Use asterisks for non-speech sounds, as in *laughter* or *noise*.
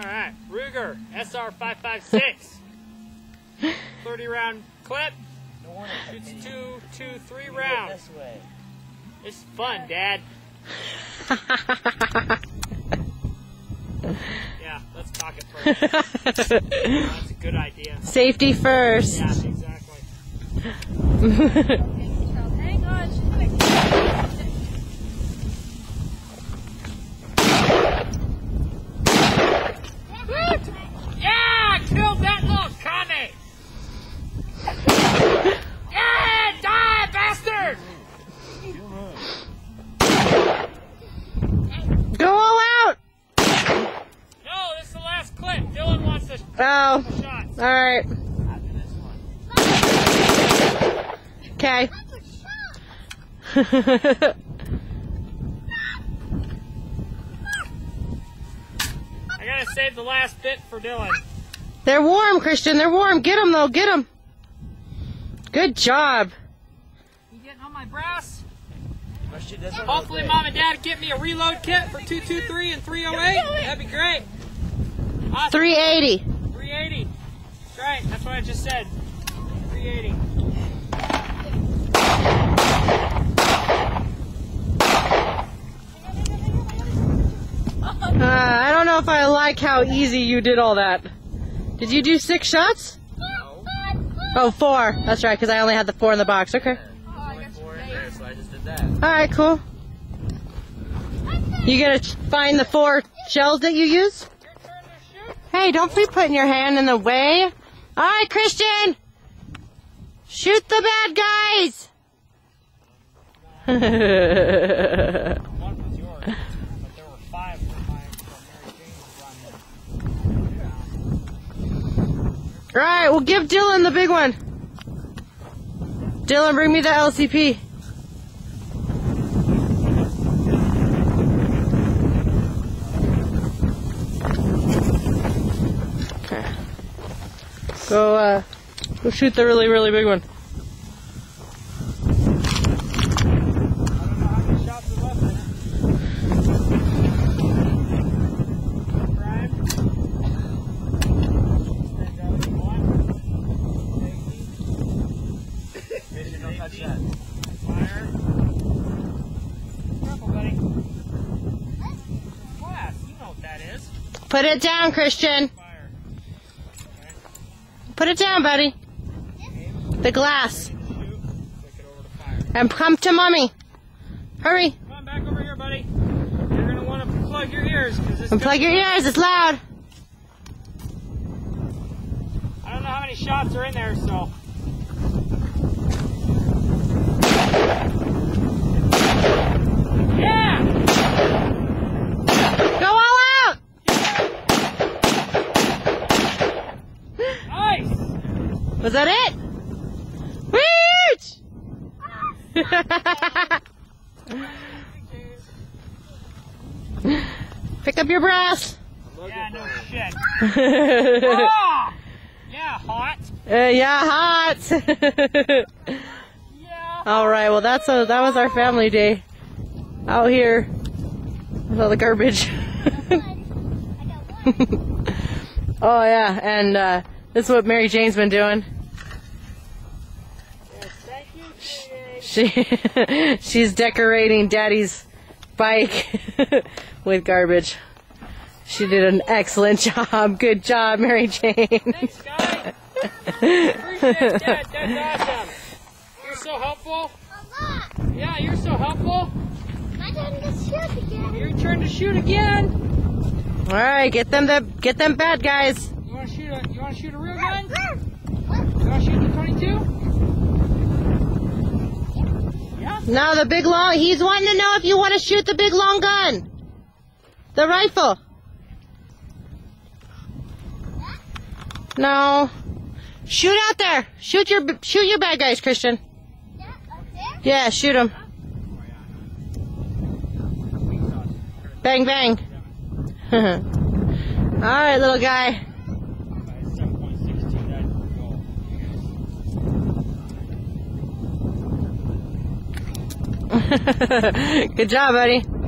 All right, Ruger SR 556. *laughs* 30 round clip. No Shoots two, two, three rounds. This way. It's fun, Dad. *laughs* Yeah, let's talk it first. *laughs* That's a good idea. Safety first. Yeah, exactly. Hang on, she's gonna Yeah, killed that little commie. Yeah, die, bastard! Go all out. No, this is the last clip. Dylan wants oh. the Oh, shots. all right. After this one. Okay. I gotta save the last bit for Dylan. They're warm, Christian. They're warm. Get them though. Get them. Good job. You getting on my brass? Let's shoot this one. Hopefully, mom and dad get me a reload kit for 223 and 308. That'd be great. Awesome. 380. 380. That's right. That's what I just said. 380. Uh, I don't know if I like how easy you did all that. Did you do six shots? No. Oh, four. That's right, because I only had the four in the box. Okay. Only four in there, so I just did that. All right, cool. You gonna find the four shells that you use? Your turn to shoot. Hey, don't be putting your hand in the way. All right, Christian. Shoot the bad guys. *laughs* All right, well, give Dylan the big one. Dylan, bring me the LCP. Go, uh, go shoot the really, really big one. I don't know how many shots are left in it. Prime. Stand out in one. Safety. Mission, don't touch that. Fire. Careful, buddy. Glass, you know what that is. Put it down, Christian. Put it down, buddy. The glass. Shoot. Click it over to fire. And come to mommy. Hurry. Come on back over here, buddy. You're gonna want to plug your ears because this. And plug your ears. It's loud. I don't know how many shots are in there, so. Yeah! Go all out. Nice! Was that it? Whoosh! *laughs* Pick up your brass. Yeah, no shit. uh, *laughs* Ah! Yeah, hot. yeah, hot. Yeah. all right. Well, that's a that was our family day out here with all the garbage. *laughs* oh yeah, and uh, this is what Mary Jane's been doing. Yes, thank you, Jay. She *laughs* she's decorating Daddy's bike *laughs* with garbage. She did an excellent *laughs* job. Good job, Mary Jane. Thanks, guys. Appreciate Dad. That's awesome. You're so helpful. Yeah, you're so helpful. My turn to shoot again. Your turn to shoot again. All right, get them the get them bad guys. You want to shoot want to shoot a real gun? You want to shoot the 22? Yeah. No, the big long. He's wanting to know if you want to shoot the big long gun, the rifle. No, shoot out there. Shoot your shoot your bad guys, Christian. Yeah, shoot them. Bang bang. *laughs* All right, little guy. *laughs* Good job, buddy.